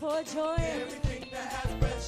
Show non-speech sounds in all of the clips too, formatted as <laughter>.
for joy. Everything that has breath,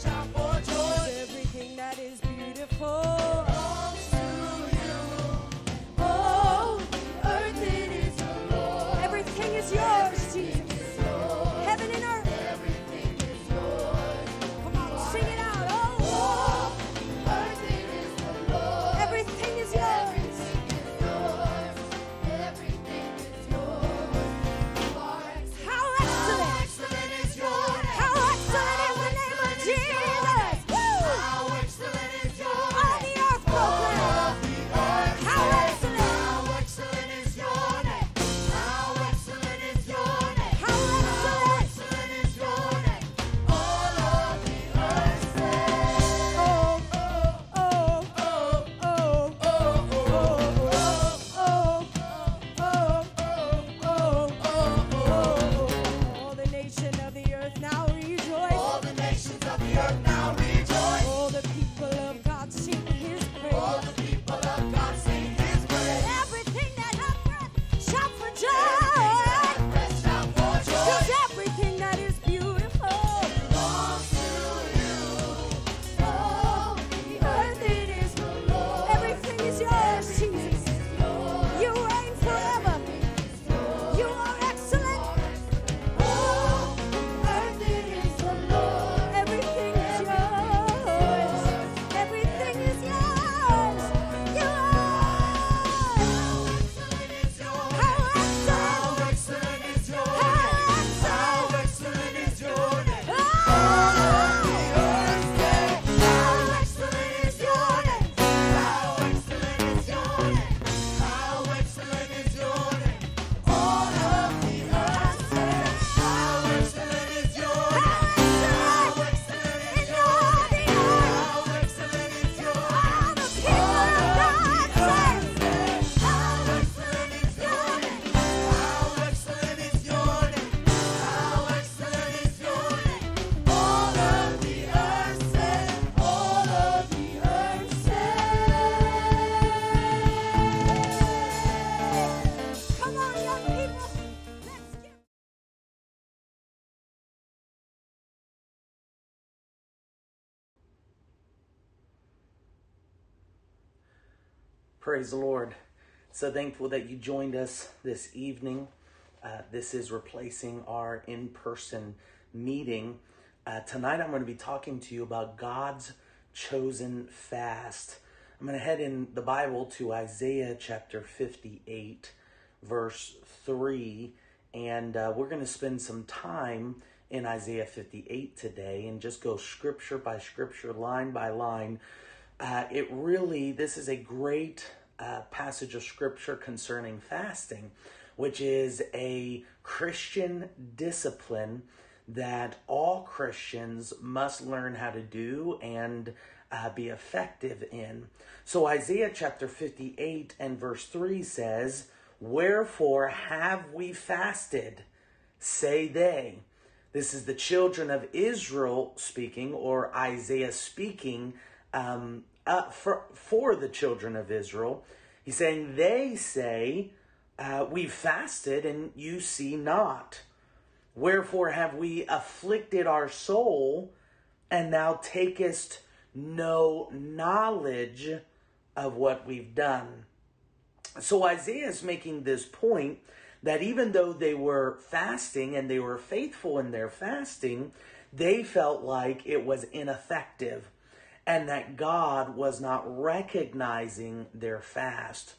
Praise the Lord. So thankful that you joined us this evening. Uh, this is replacing our in person meeting. Uh, tonight, I'm going to be talking to you about God's chosen fast. I'm going to head in the Bible to Isaiah chapter 58, verse 3, and uh, we're going to spend some time in Isaiah 58 today and just go scripture by scripture, line by line. Uh, it really, this is a great uh, passage of scripture concerning fasting, which is a Christian discipline that all Christians must learn how to do and uh, be effective in. So, Isaiah chapter 58 and verse 3 says, Wherefore have we fasted? Say they. This is the children of Israel speaking, or Isaiah speaking um, uh, for, for the children of Israel. He's saying, They say, uh, We fasted and you see not. Wherefore have we afflicted our soul, and thou takest no knowledge of what we've done. So Isaiah is making this point that even though they were fasting and they were faithful in their fasting, they felt like it was ineffective and that God was not recognizing their fast.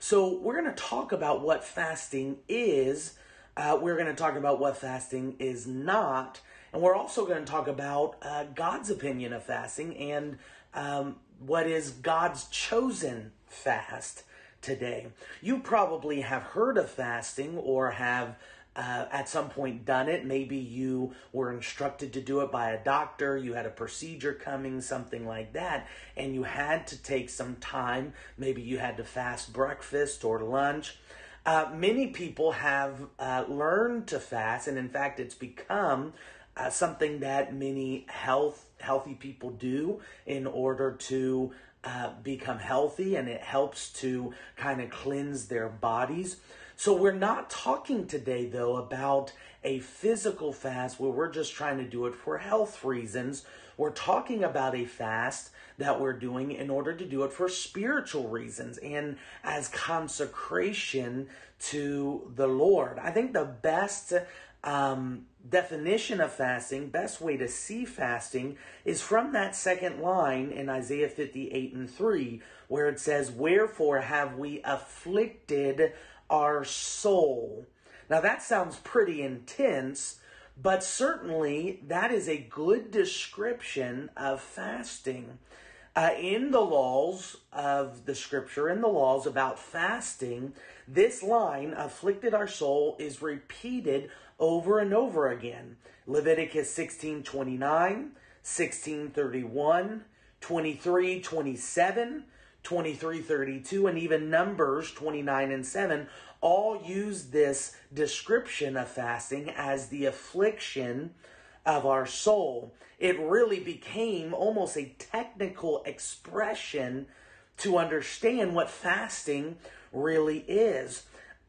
So we're going to talk about what fasting is. Uh, we're going to talk about what fasting is not. And we're also going to talk about uh, God's opinion of fasting and um, what is God's chosen fast today. You probably have heard of fasting or have uh, at some point done it. Maybe you were instructed to do it by a doctor, you had a procedure coming, something like that, and you had to take some time. Maybe you had to fast breakfast or lunch. Uh, many people have uh, learned to fast, and in fact, it's become uh, something that many health healthy people do in order to uh, become healthy, and it helps to kind of cleanse their bodies. So we're not talking today, though, about a physical fast where we're just trying to do it for health reasons. We're talking about a fast that we're doing in order to do it for spiritual reasons and as consecration to the Lord. I think the best um, definition of fasting, best way to see fasting, is from that second line in Isaiah 58 and 3, where it says, Wherefore have we afflicted our soul? Now that sounds pretty intense, but certainly that is a good description of fasting. Uh, in the laws of the scripture, in the laws about fasting, this line, afflicted our soul, is repeated over and over again. Leviticus 16 29, 16 31, 23 27, 23 32, and even Numbers 29 and 7 all use this description of fasting as the affliction of our soul. It really became almost a technical expression to understand what fasting really is.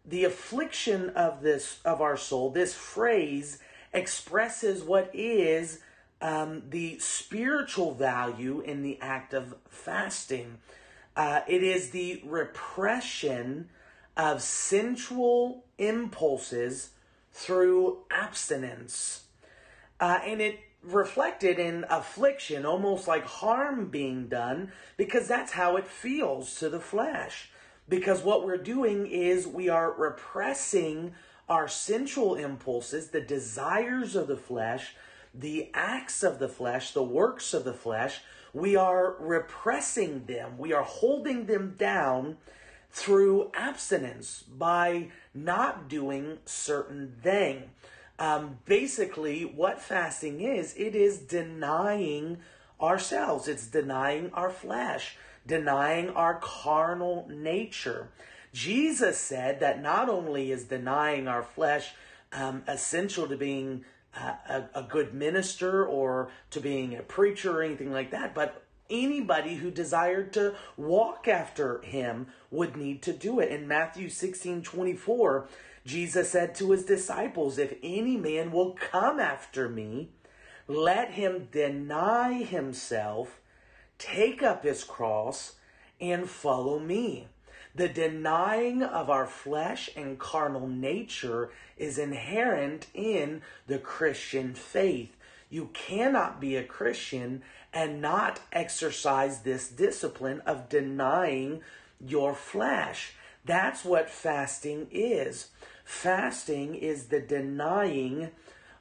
The affliction of this of our soul, this phrase expresses what is um, the spiritual value in the act of fasting. Uh, it is the repression of sensual impulses through abstinence. Uh, and it reflected in affliction, almost like harm being done, because that's how it feels to the flesh. Because what we're doing is we are repressing our sensual impulses, the desires of the flesh, the acts of the flesh, the works of the flesh. We are repressing them, we are holding them down through abstinence by not doing certain thing. Um, basically, what fasting is, it is denying ourselves. It's denying our flesh, denying our carnal nature. Jesus said that not only is denying our flesh um, essential to being a, a good minister or to being a preacher or anything like that, but anybody who desired to walk after him would need to do it. In Matthew 16 24, Jesus said to his disciples, If any man will come after me, let him deny himself, take up his cross, and follow me. The denying of our flesh and carnal nature is inherent in the Christian faith. You cannot be a Christian and not exercise this discipline of denying your flesh. That's what fasting is. Fasting is the denying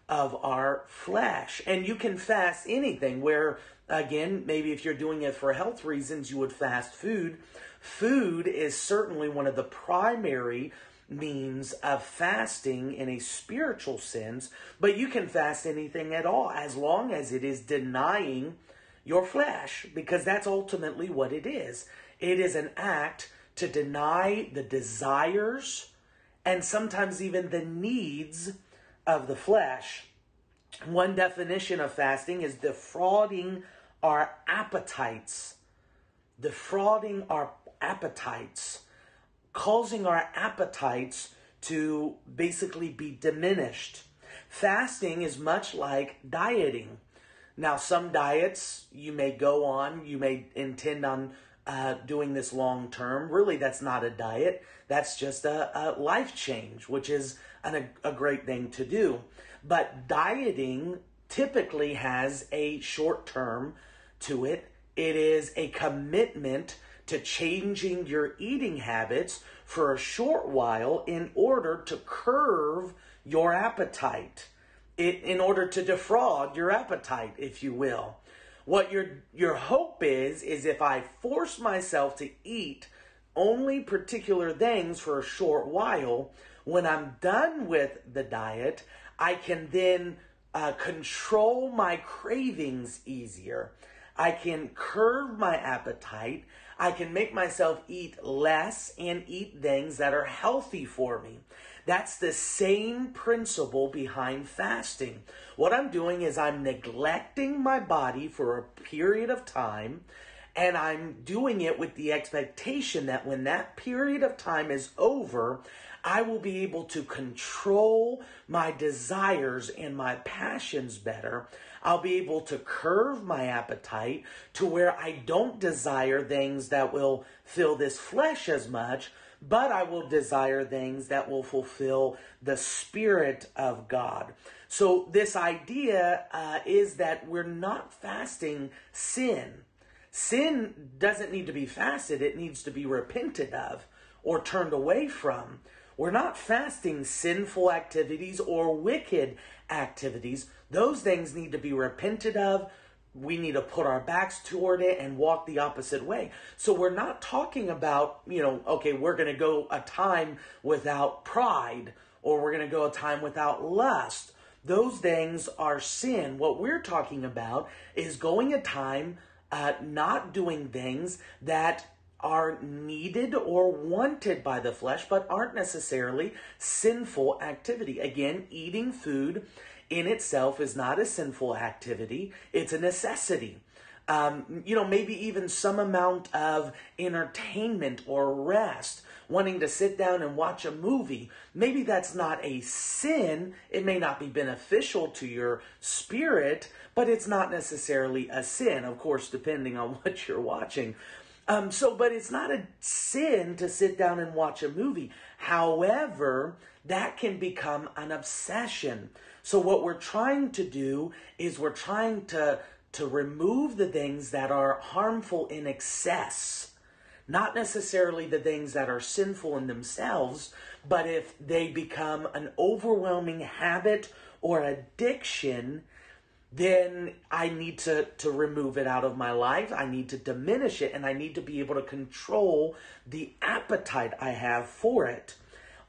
of our flesh. And you can fast anything where, again, maybe if you're doing it for health reasons, you would fast food. Food is certainly one of the primary means of fasting in a spiritual sense, but you can fast anything at all as long as it is denying your flesh, because that's ultimately what it is. It is an act to deny the desires and sometimes even the needs of the flesh. One definition of fasting is defrauding our appetites. Defrauding our appetites, causing our appetites to basically be diminished. Fasting is much like dieting. Now, some diets you may go on, you may intend on uh, doing this long term. Really, that's not a diet. That's just a, a life change, which is an, a, a great thing to do. But dieting typically has a short term to it. It is a commitment to changing your eating habits for a short while in order to curb your appetite it, in order to defraud your appetite, if you will. What your your hope is is if I force myself to eat only particular things for a short while, when I'm done with the diet, I can then uh, control my cravings easier. I can curb my appetite. I can make myself eat less and eat things that are healthy for me. That's the same principle behind fasting. What I'm doing is I'm neglecting my body for a period of time, and I'm doing it with the expectation that when that period of time is over, I will be able to control my desires and my passions better. I'll be able to curve my appetite to where I don't desire things that will fill this flesh as much, but I will desire things that will fulfill the Spirit of God. So, this idea uh, is that we're not fasting sin. Sin doesn't need to be fasted, it needs to be repented of or turned away from. We're not fasting sinful activities or wicked activities. Those things need to be repented of. We need to put our backs toward it and walk the opposite way. So we're not talking about, you know, okay, we're going to go a time without pride or we're going to go a time without lust. Those things are sin. What we're talking about is going a time uh, not doing things that are needed or wanted by the flesh, but aren't necessarily sinful activity. Again, eating food in itself is not a sinful activity, it's a necessity. Um, you know, maybe even some amount of entertainment or rest, wanting to sit down and watch a movie. Maybe that's not a sin. It may not be beneficial to your spirit, but it's not necessarily a sin, of course, depending on <laughs> what you're watching. Um, so, but it's not a sin to sit down and watch a movie. However, that can become an obsession. So, what we're trying to do is we're trying to to remove the things that are harmful in excess, not necessarily the things that are sinful in themselves, but if they become an overwhelming habit or addiction, then I need to, to remove it out of my life. I need to diminish it and I need to be able to control the appetite I have for it.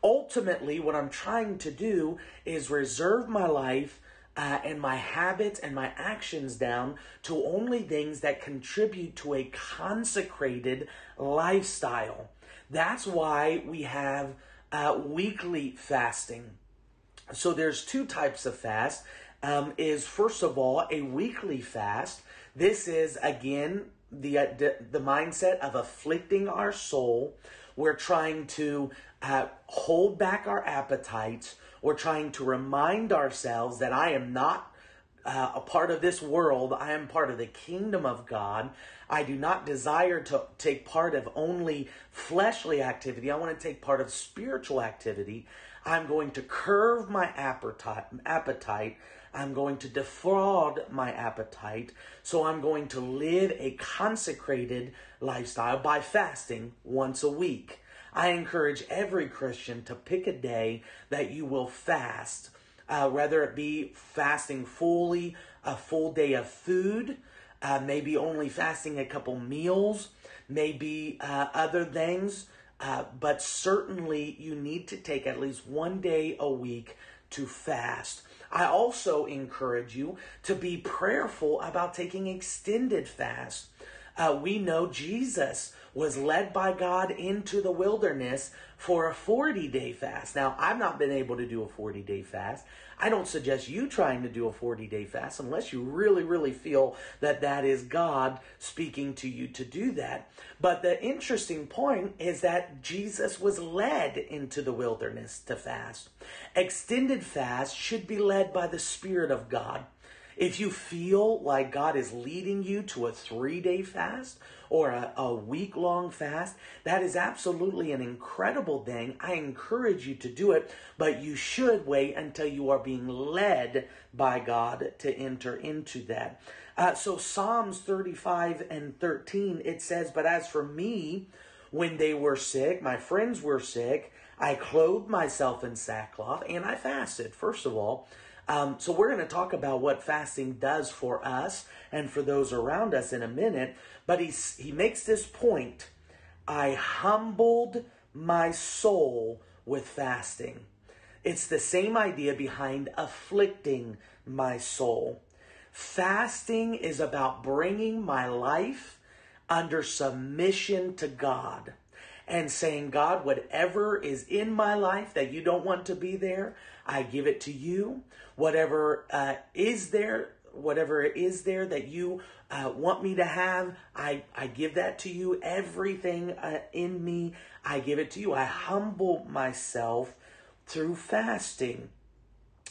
Ultimately, what I'm trying to do is reserve my life uh, and my habits and my actions down to only things that contribute to a consecrated lifestyle. That's why we have uh, weekly fasting. So there's two types of fast um, is first of all a weekly fast. This is again the, uh, the the mindset of afflicting our soul. We're trying to uh, hold back our appetites. We're trying to remind ourselves that I am not uh, a part of this world. I am part of the kingdom of God. I do not desire to take part of only fleshly activity. I want to take part of spiritual activity. I'm going to curve my appetite, I'm going to defraud my appetite. So I'm going to live a consecrated lifestyle by fasting once a week. I encourage every Christian to pick a day that you will fast, uh, whether it be fasting fully, a full day of food, uh, maybe only fasting a couple meals, maybe uh, other things. Uh, but certainly, you need to take at least one day a week to fast. I also encourage you to be prayerful about taking extended fast. Uh, we know Jesus was led by God into the wilderness for a 40 day fast. Now, I've not been able to do a 40 day fast. I don't suggest you trying to do a 40 day fast unless you really, really feel that that is God speaking to you to do that. But the interesting point is that Jesus was led into the wilderness to fast. Extended fast should be led by the Spirit of God. If you feel like God is leading you to a three day fast or a, a week long fast, that is absolutely an incredible thing. I encourage you to do it, but you should wait until you are being led by God to enter into that. Uh, so, Psalms 35 and 13, it says, But as for me, when they were sick, my friends were sick, I clothed myself in sackcloth and I fasted. First of all, um, so, we're going to talk about what fasting does for us and for those around us in a minute. But he, he makes this point I humbled my soul with fasting. It's the same idea behind afflicting my soul. Fasting is about bringing my life under submission to God and saying, God, whatever is in my life that you don't want to be there, I give it to you. Whatever uh, is there whatever it is there that you uh, want me to have, I, I give that to you. Everything uh, in me, I give it to you. I humble myself through fasting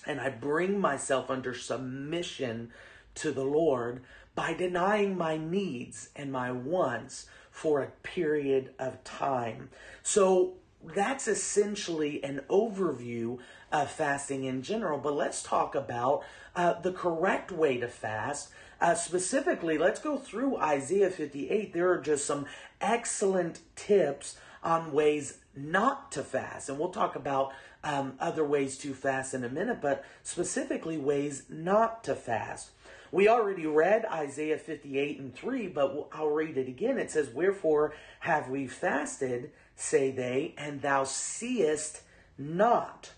and I bring myself under submission to the Lord by denying my needs and my wants for a period of time. So that's essentially an overview of fasting in general. But let's talk about uh, the correct way to fast. Uh, specifically, let's go through Isaiah 58. There are just some excellent tips on ways not to fast. And we'll talk about um, other ways to fast in a minute, but specifically ways not to fast. We already read Isaiah 58 and 3, but I'll read it again. It says, Wherefore have we fasted, say they, and thou seest not.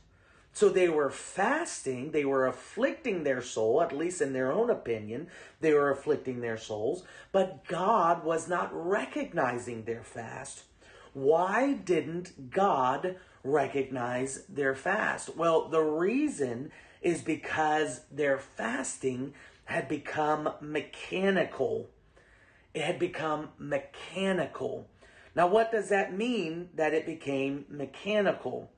So they were fasting, they were afflicting their soul, at least in their own opinion, they were afflicting their souls, but God was not recognizing their fast. Why didn't God recognize their fast? Well, the reason is because their fasting had become mechanical. It had become mechanical. Now, what does that mean that it became mechanical?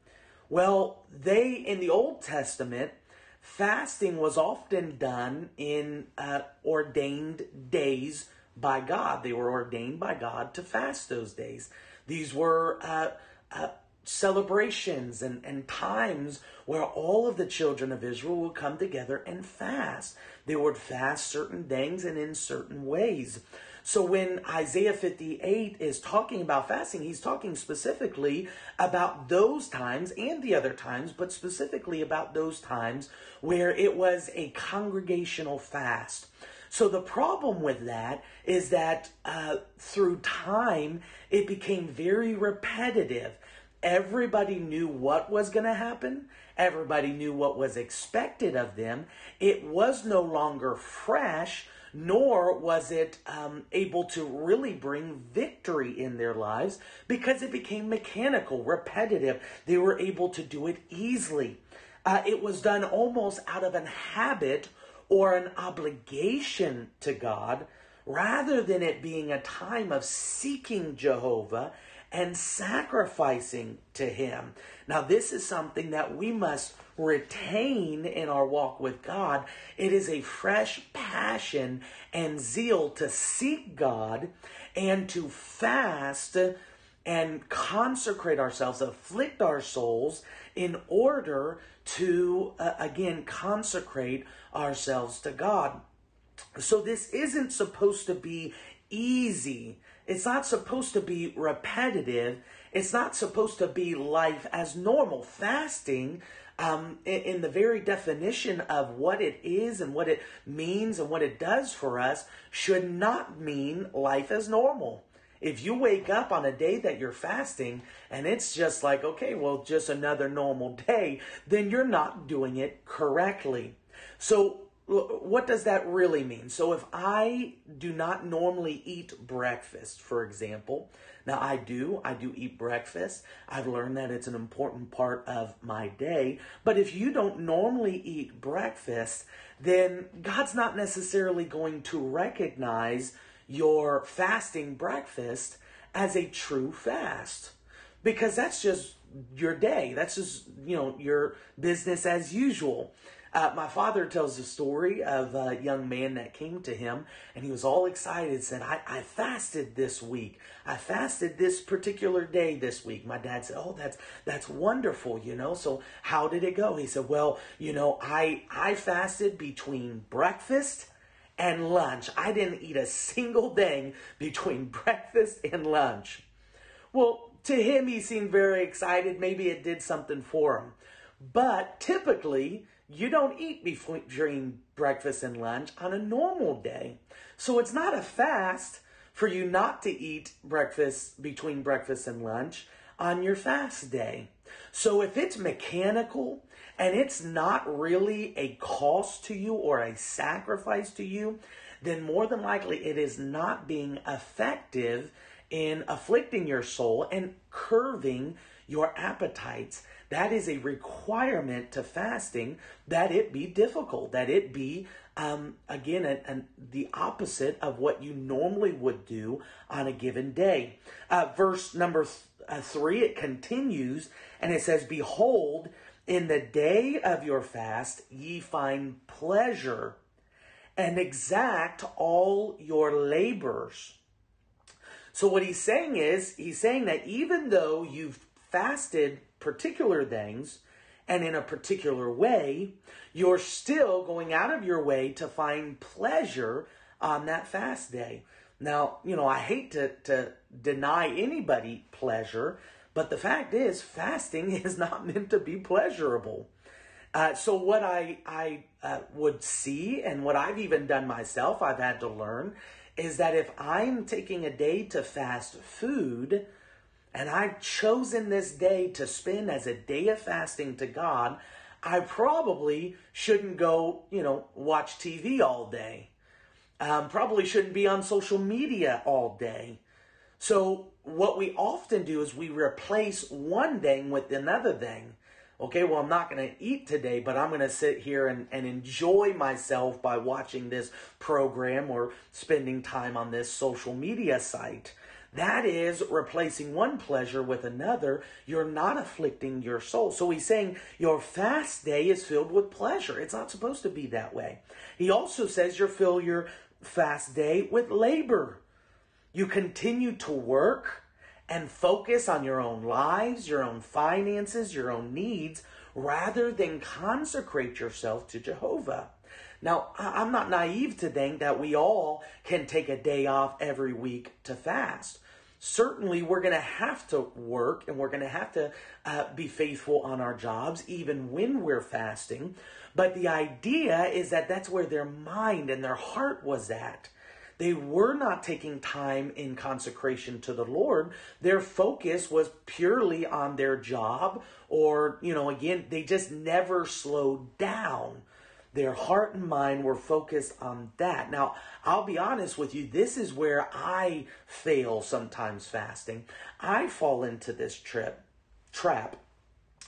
Well, they, in the Old Testament, fasting was often done in uh, ordained days by God. They were ordained by God to fast those days. These were uh, uh, celebrations and, and times where all of the children of Israel would come together and fast. They would fast certain things and in certain ways. So when Isaiah 58 is talking about fasting, he's talking specifically about those times and the other times, but specifically about those times where it was a congregational fast. So the problem with that is that uh, through time, it became very repetitive. Everybody knew what was going to happen. Everybody knew what was expected of them. It was no longer fresh, nor was it um, able to really bring victory in their lives because it became mechanical, repetitive. They were able to do it easily. Uh, it was done almost out of an habit or an obligation to God rather than it being a time of seeking Jehovah and sacrificing to Him. Now, this is something that we must retain in our walk with God. It is a fresh passion and zeal to seek God and to fast and consecrate ourselves, afflict our souls in order to, uh, again, consecrate ourselves to God. So, this isn't supposed to be easy it's not supposed to be repetitive. It's not supposed to be life as normal. Fasting, um, in, in the very definition of what it is and what it means and what it does for us, should not mean life as normal. If you wake up on a day that you're fasting and it's just like, okay, well, just another normal <laughs> day, then you're not doing it correctly. So what does that really mean? So, if I do not normally eat breakfast, for example, now I do, I do eat breakfast. I've learned that it's an important part of my day. But if you don't normally eat breakfast, then God's not necessarily going to recognize your fasting breakfast as a true fast because that's just your day. That's just, you know, your business as usual. Uh, my father tells the story of a young man that came to him and he was all excited, said, I, I fasted this week. I fasted this particular day this week. My dad said, Oh, that's that's wonderful, you know. So how did it go? He said, Well, you know, I I fasted between breakfast and lunch. I didn't eat a single thing between <laughs> breakfast and lunch. Well, to him, he seemed very excited. Maybe it did something for him. But typically, you don't eat between breakfast and lunch on a normal day. So it's not a fast for you not to eat breakfast between breakfast and lunch on your fast day. So if it's mechanical and it's not really a cost to you or a sacrifice to you, then more than likely it is not being effective in afflicting your soul and curving your appetites. That is a requirement to fasting that it be difficult, that it be um, again an, an, the opposite of what you normally would do on a given day. Uh, verse number th- uh, three, it continues and it says, "Behold, in the day of your fast, ye find pleasure." And exact all your labors. So what he's saying is, he's saying that even though you've fasted particular things and in a particular way, you're still going out of your way to find pleasure on that fast day. Now, you know, I hate to, to deny anybody pleasure, but the fact is, fasting <laughs> is not meant to be pleasurable. Uh, so what I I uh, would see, and what I've even done myself, I've had to learn, is that if I'm taking a day to fast food, and I've chosen this day to spend as a day of fasting to God, I probably shouldn't go, you know, watch TV all day. Um, probably shouldn't be on social media all day. So what we often do is we replace one thing with another thing okay, well, I'm not going to eat today, but I'm going to sit here and, and enjoy myself by watching this program or spending time on this social media site. That is replacing one pleasure with another. You're not afflicting your soul. So he's saying your fast day is filled with pleasure. It's not supposed to be that way. He also says you fill your fast day with labor. You continue to work and focus on your own lives, your own finances, your own needs, rather than consecrate yourself to Jehovah. Now, I'm not naive to think that we all can take a day off every week to fast. Certainly, we're going to have to work and we're going to have to uh, be faithful on our jobs, even when we're fasting. But the idea is that that's where their mind and their heart was at. They were not taking time in consecration to the Lord. Their focus was purely on their job, or, you know, again, they just never slowed down. Their heart and mind were focused on that. Now, I'll be honest with you, this is where I fail sometimes fasting. I fall into this trip trap.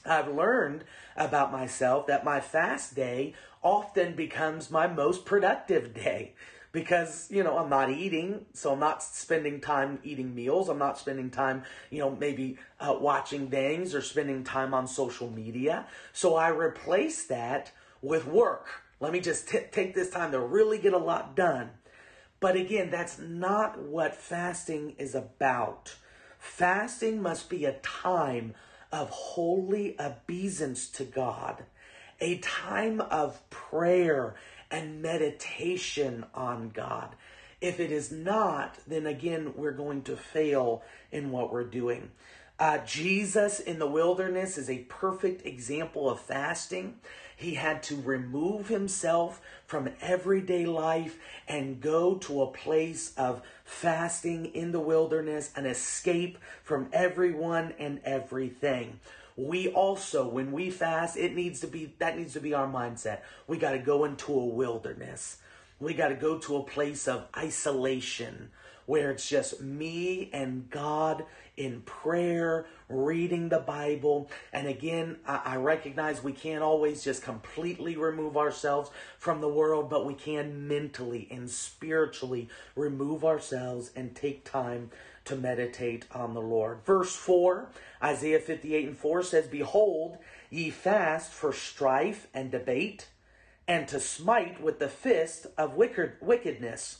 I've learned about myself that my fast day often becomes my most productive day because you know I'm not eating, so I'm not spending time eating meals. I'm not spending time, you know, maybe uh, watching things or spending time on social media. So I replace that with work. Let me just t- take this time to really get a lot done. But again, that's not what fasting is about. Fasting must be a time of holy obeisance to God, a time of prayer and meditation on God. If it is not, then again, we're going to fail in what we're doing. Uh, Jesus in the wilderness is a perfect example of fasting. He had to remove himself from everyday life and go to a place of fasting in the wilderness, an escape from everyone and everything we also when we fast it needs to be that needs to be our mindset we got to go into a wilderness we got to go to a place of isolation where it's just me and God in prayer, reading the Bible. And again, I, recognize we can't always just completely remove ourselves from the world, but we can mentally and spiritually remove ourselves and take time to meditate on the Lord. Verse 4, Isaiah 58 and 4 says, Behold, ye fast for strife and debate, and to smite with the fist of wicked, wickedness.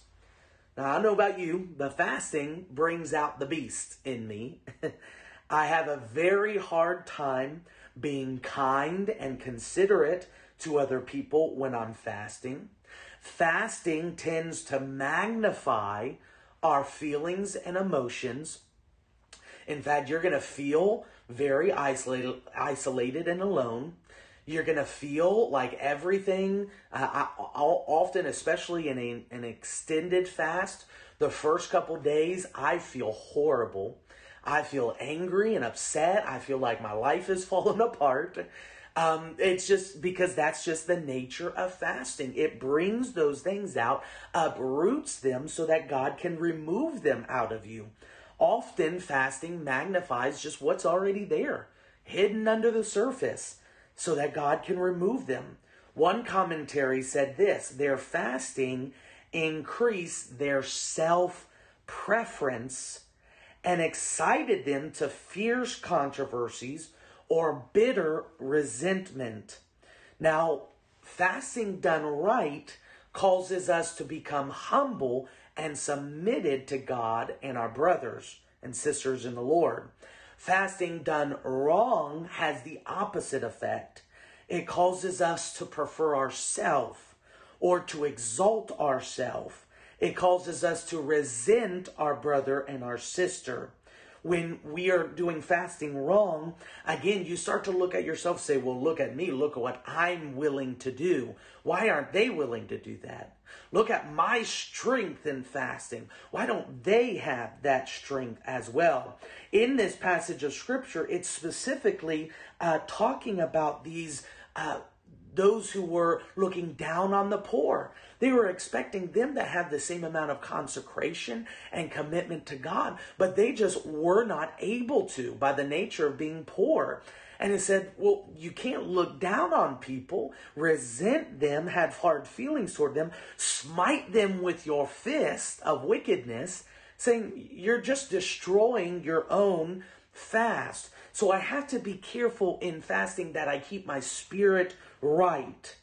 Now, I know about you, the fasting brings out the beast in me. <laughs> I have a very hard time being kind and considerate to other people when I'm fasting. Fasting tends to magnify our feelings and emotions. In fact, you're going to feel very isolated, isolated and alone. You're going to feel like everything, uh, I, often, especially in a, an extended fast, the first couple days, I feel horrible. I feel angry and upset. I feel like my life is <laughs> falling apart. Um, it's just because that's just the nature of fasting. It brings those things out, uproots them so that God can remove them out of you. Often, fasting magnifies just what's already there. hidden under the surface so that God can remove them. One commentary said this their fasting increased their self preference and excited them to fierce controversies or bitter resentment. Now, fasting done right causes us to become humble and submitted to God and our brothers and sisters in the Lord. Fasting done wrong has the opposite effect. It causes us to prefer ourself or to exalt ourself. It causes us to resent our brother and our sister when we are doing fasting wrong, again, you start to look at yourself, say, well, look at me, look at what I'm willing to do. Why aren't they willing to do that? Look at my strength in fasting. Why don't they have that strength as well? In this passage of scripture, it's specifically uh, talking about these. Uh, those who were looking down on the poor. They were expecting them to have the same amount of consecration and commitment to God, but they just were not able to by the nature of being poor. And he said, Well, you can't look down on people, resent them, have hard feelings toward them, smite them with your fist of wickedness, saying you're just destroying your own fast. So I have to be careful in fasting that I keep my spirit right.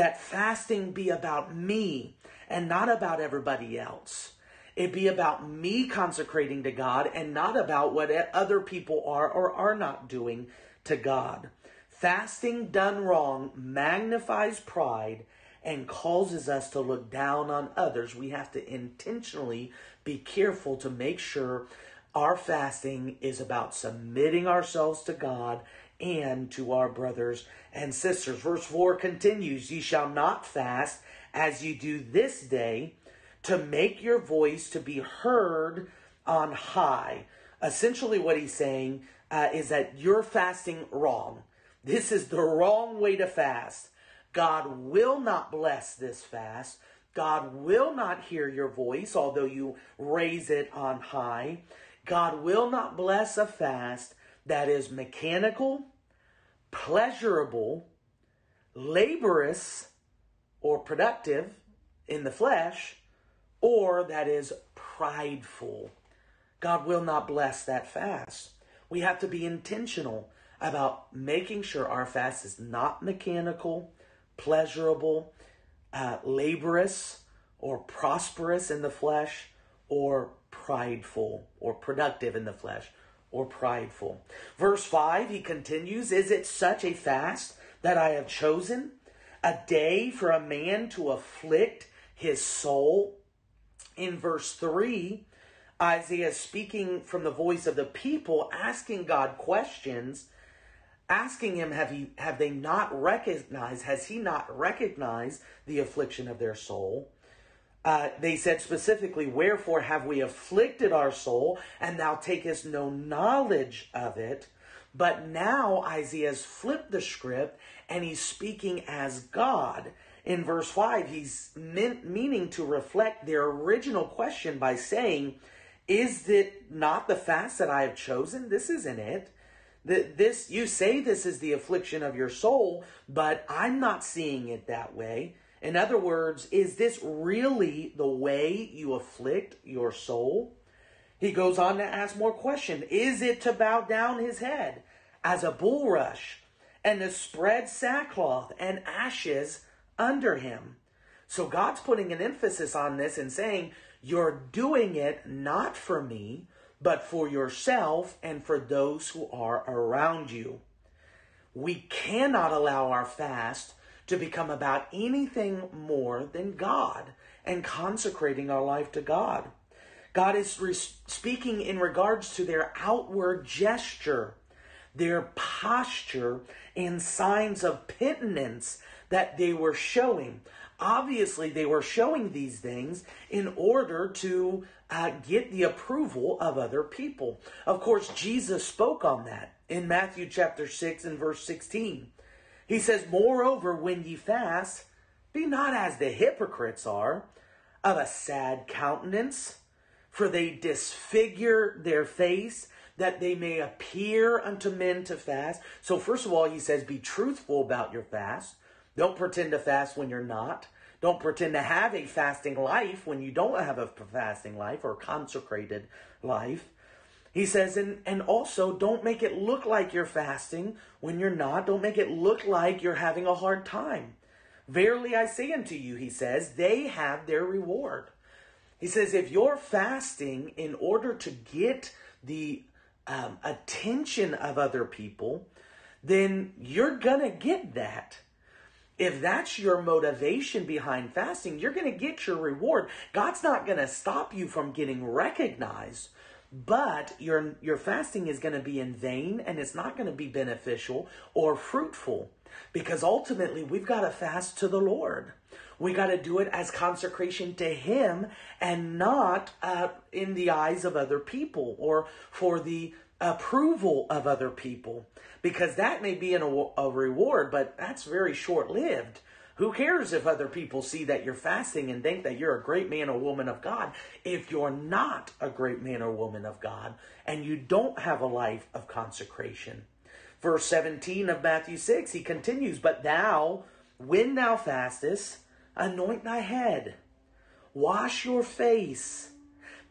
That fasting be about me and not about everybody else. It be about me consecrating to God and not about what other people are or are not doing to God. Fasting done wrong magnifies pride and causes us to look down on others. We have to intentionally be careful to make sure our fasting is about submitting ourselves to God and to our brothers and sisters. Verse 4 continues Ye shall not fast as you do this day to make your voice to be heard on high. Essentially, what he's saying uh, is that you're fasting wrong. This is the wrong way to fast. God will not bless this fast. God will not hear your voice, although you raise it on high. God will not bless a fast that is mechanical, pleasurable, laborious, or productive in the flesh, or that is prideful. God will not bless that fast. We have to be intentional about making sure our fast is not mechanical, pleasurable, uh, laborious, or prosperous in the flesh, or prideful, or productive in the flesh, or prideful. Verse 5, he continues Is it such a fast that I have chosen? A day for a man to afflict his soul? In verse 3, Isaiah speaking from the voice of the people, asking God questions, asking him, have, he, have they not recognized, has he not recognized the affliction of their soul? Uh, they said specifically, Wherefore have we afflicted our soul, and thou takest no knowledge of it? But now Isaiah's flipped the script and he's speaking as God. In verse 5, he's meant, meaning to reflect their original question by saying, Is it not the fast that I have chosen? This isn't it. This you say this is the affliction of your soul, but I'm not seeing it that way. In other words, is this really the way you afflict your soul? He goes on to ask more question. Is it to bow down his head as a bulrush and to spread sackcloth and ashes under him? So God's putting an emphasis on this and saying, you're doing it not for me, but for yourself and for those who are around you. We cannot allow our fast to become about anything more than God and consecrating our life to God. God is re- speaking in regards to their outward gesture, their posture, and signs of penitence that they were showing. Obviously, they were showing these things in order to uh, get the approval of other people. Of course, Jesus spoke on that in Matthew chapter 6 and verse 16. He says, Moreover, when ye fast, be not as the hypocrites are, of a sad countenance, for they disfigure their face, that they may appear unto men to fast. So, first of all, he says, be truthful about your fast. Don't pretend to fast when you're not. Don't pretend to have a fasting life when you don't have a fasting life or consecrated life. He says, and, and also don't make it look like you're fasting when you're not. Don't make it look like you're having a hard time. Verily I say unto you, he says, they have their reward. He says, if you're fasting in order to get the um, attention of other people, then you're going to get that. If that's your motivation behind fasting, you're going to get your reward. God's not going to stop you from getting recognized, but your, your fasting is going to be in vain and it's not going to be beneficial or fruitful because ultimately we've got to fast to the Lord. We got to do it as consecration to Him and not uh, in the eyes of other people or for the approval of other people because that may be an, a reward, but that's very short lived. Who cares if other people see that you're fasting and think that you're a great man or woman of God if you're not a great man or woman of God and you don't have a life of consecration? Verse 17 of Matthew 6, he continues, But thou, when thou fastest, anoint thy head, wash your face,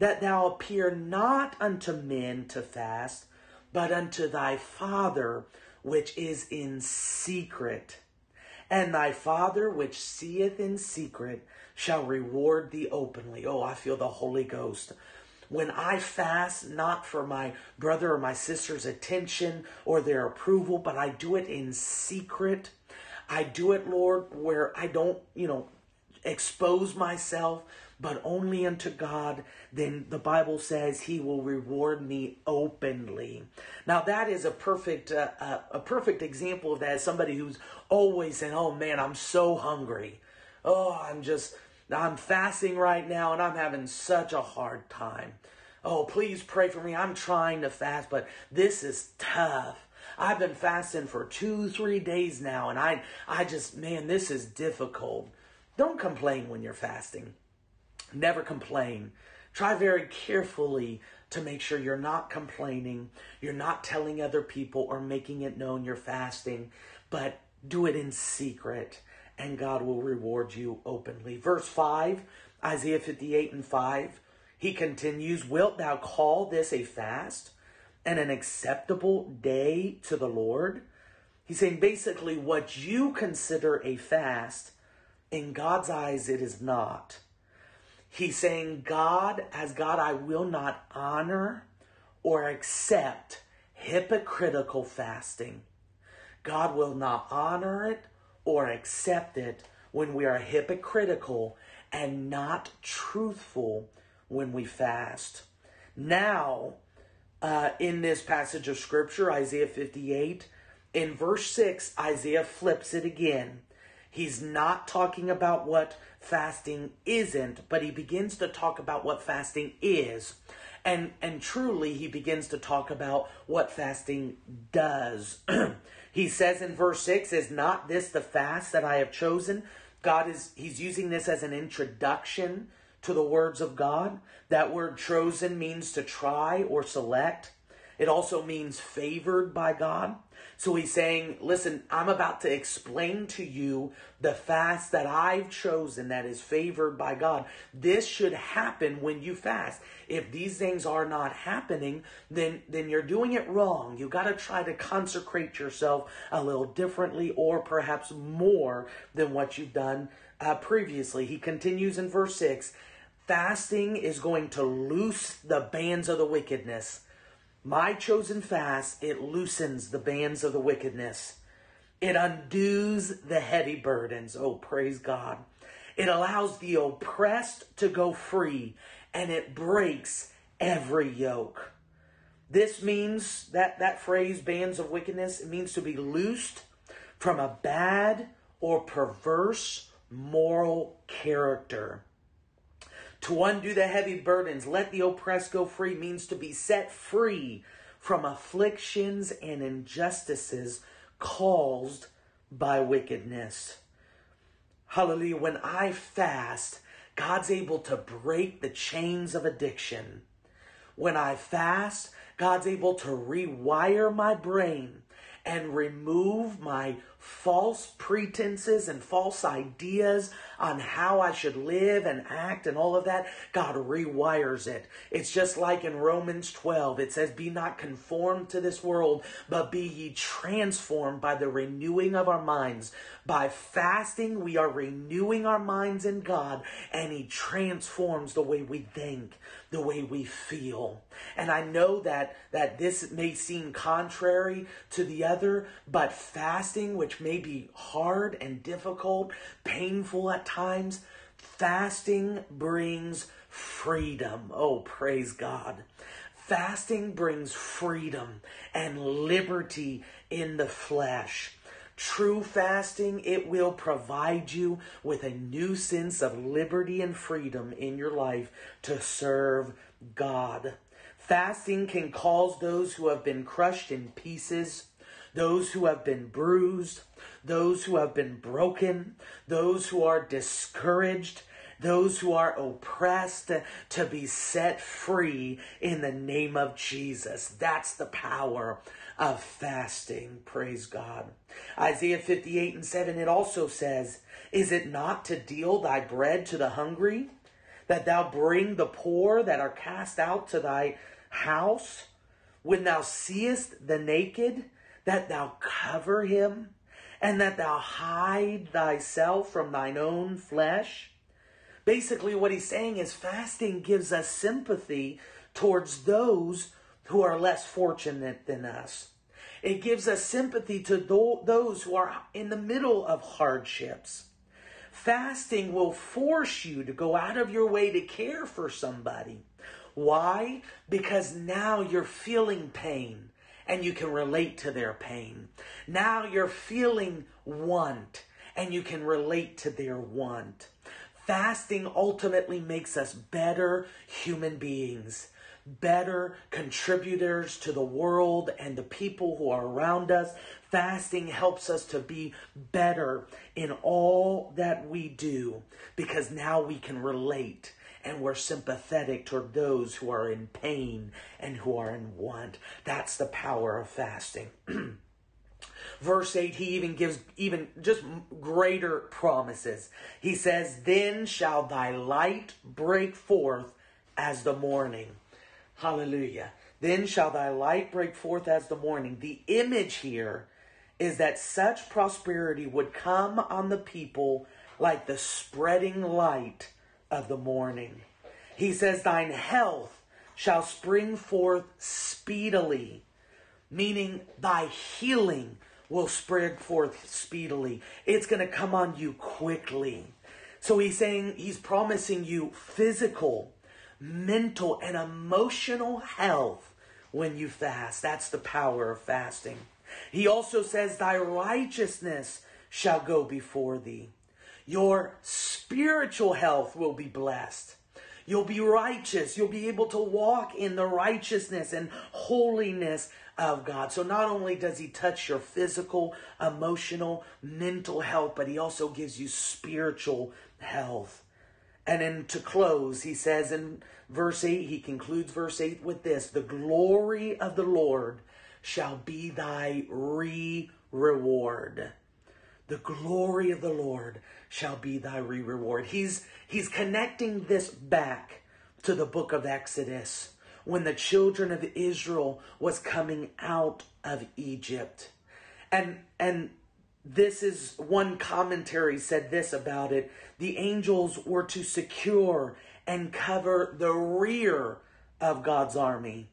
that thou appear not unto men to fast, but unto thy Father which is in secret. And thy Father which seeth in secret shall reward thee openly. Oh, I feel the Holy Ghost. When I fast, not for my brother or my sister's attention or their approval, but I do it in secret. I do it, Lord, where I don't, you know, expose myself, but only unto God, then the Bible says He will reward me openly. Now that is a perfect, uh, uh, a perfect example of that. As somebody who's always saying, "Oh man, I'm so hungry. Oh, I'm just, I'm fasting right now, and I'm having such a hard time. Oh, please pray for me. I'm trying to fast, but this is tough." I've been fasting for two, three days now, and I, I just, man, this is difficult. Don't complain when you're fasting. Never complain. Try very carefully to make sure you're not complaining, you're not telling other people or making it known you're fasting, but do it in secret and God will reward you openly. Verse 5, Isaiah 58 and 5, he continues, Wilt thou call this a fast and an acceptable day to the Lord? He's saying basically what you consider a fast in God's eyes, it is not. He's saying, God, as God, I will not honor or accept hypocritical fasting. God will not honor it or accept it when we are hypocritical and not truthful when we fast. Now, uh, in this passage of scripture, Isaiah 58, in verse 6, Isaiah flips it again. He's not talking about what fasting isn't, but he begins to talk about what fasting is. And and truly he begins to talk about what fasting does. <clears throat> he says in verse 6 is not this the fast that I have chosen? God is he's using this as an introduction to the words of God. That word chosen means to try or select. It also means favored by God. So he's saying, listen, I'm about to explain to you the fast that I've chosen that is favored by God. This should happen when you fast. If these things are not happening, then, then you're doing it wrong. You got to try to consecrate yourself a little differently or perhaps more than what you've done uh, previously. He continues in verse 6 fasting is going to loose the bands of the wickedness. My chosen fast, it loosens the bands of the wickedness. It undoes the heavy burdens. Oh, praise God. It allows the oppressed to go free and it breaks every yoke. This means that that phrase, bands of wickedness, it means to be loosed from a bad or perverse moral character. To undo the heavy burdens, let the oppressed go free means to be set free from afflictions and injustices caused by wickedness. Hallelujah. When I fast, God's able to break the chains of addiction. When I fast, God's able to rewire my brain and remove my false pretenses and false ideas on how I should live and act and all of that. God rewires it. It's just like in Romans 12, it says, Be not conformed to this world, but be ye transformed by the renewing of our minds. By fasting, we are renewing our minds in God, and He transforms the way we think, the way we feel. And I know that, that this may seem contrary to the other, but fasting, which may be hard and difficult, painful at times, fasting brings freedom. Oh, praise God. Fasting brings freedom and liberty in the flesh. True fasting, it will provide you with a new sense of liberty and freedom in your life to serve God. Fasting can cause those who have been crushed in pieces, those who have been bruised, those who have been broken, those who are discouraged, those who are oppressed to be set free in the name of Jesus. That's the power of fasting. Praise God. Isaiah 58 and 7, it also says, Is it not to deal thy bread to the hungry, that thou bring the poor that are cast out to thy house? When thou seest the naked, that thou cover him, and that thou hide thyself from thine own flesh? Basically, what he's saying is fasting gives us sympathy towards those who are less fortunate than us. It gives us sympathy to those who are in the middle of hardships. Fasting will force you to go out of your way to care for somebody. Why? Because now you're feeling pain and you can relate to their pain. Now you're feeling want and you can relate to their want. Fasting ultimately makes us better human beings, better contributors to the world and the people who are around us. Fasting helps us to be better in all that we do because now we can relate and we're sympathetic toward those who are in pain and who are in want. That's the power of fasting. <clears throat> Verse 8, he even gives even just greater promises. He says, Then shall thy light break forth as the morning. Hallelujah. Then shall thy light break forth as the morning. The image here is that such prosperity would come on the people like the spreading light of the morning. He says, Thine health shall spring forth speedily, meaning thy healing will spread forth speedily. It's going to come on you quickly. So he's saying, he's promising you physical, mental, and emotional health when you fast. That's the power of fasting. He also says, Thy righteousness shall go before thee. Your spiritual health will be blessed. You'll be righteous. You'll be able to walk in the righteousness and holiness of God. So not only does he touch your physical, emotional, mental health, but he also gives you spiritual health. And then to close, he says in verse 8, he concludes verse 8 with this The glory of the Lord shall be thy re reward. The glory of the Lord shall be thy re reward. He's, he's connecting this back to the book of Exodus when the children of Israel was coming out of Egypt. And, and this is one commentary said this about it. The angels were to secure and cover the rear of God's army.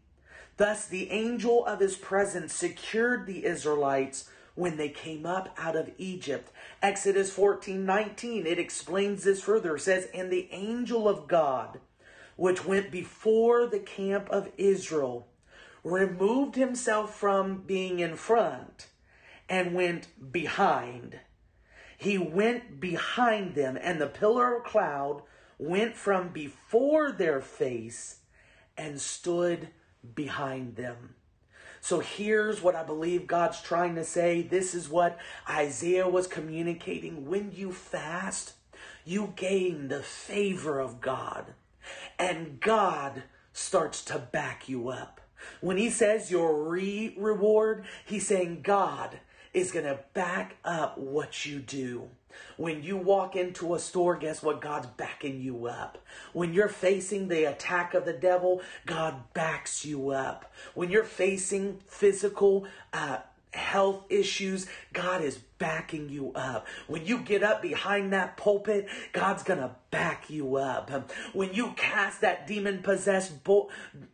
Thus, the angel of his presence secured the Israelites when they came up out of Egypt. Exodus 14 19, it explains this further. It says, And the angel of God, which went before the camp of Israel, removed himself from being in front and went behind. He went behind them, and the pillar of cloud went from before their face and stood behind them. So here's what I believe God's trying to say. This is what Isaiah was communicating. When you fast, you gain the favor of God. And God starts to back you up. When he says your re reward, he's saying God is going to back up what you do. When you walk into a store, guess what? God's backing you up. When you're facing the attack of the devil, God backs you up. When you're facing physical uh, health issues, God is backing you up. When you get up behind that pulpit, God's gonna back you up. When you cast that demon possessed boy,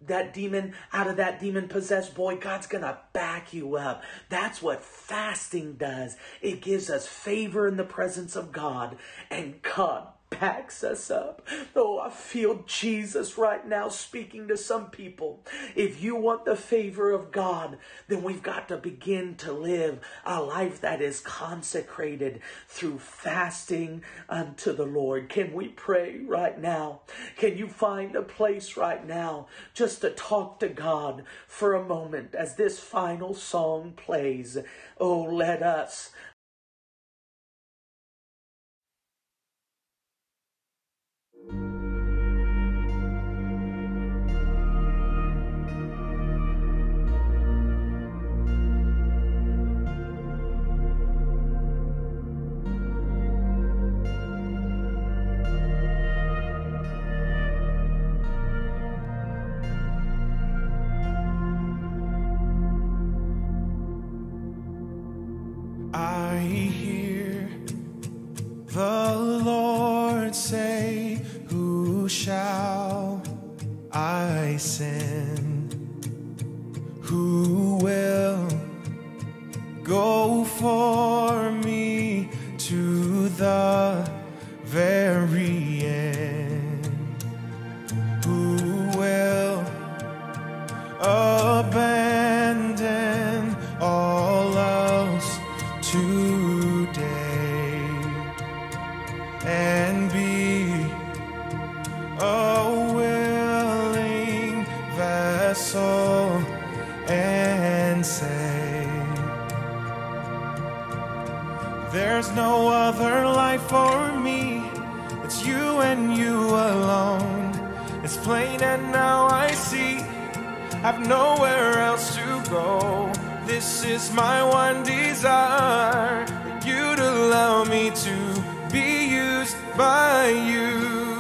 that demon out of that demon possessed boy, God's gonna back you up. That's what fasting does. It gives us favor in the presence of God, and God backs us up. Oh, I feel Jesus right now speaking to some people. If you want the favor of God, then we've got to begin to live a life that is consecrated through fasting unto the Lord. Can we pray right now? Can you find a place right now just to talk to God for a moment as this final song plays? Oh, let us plain and now I see. I've nowhere else to go. This is my one desire that you'd allow me to be used by you.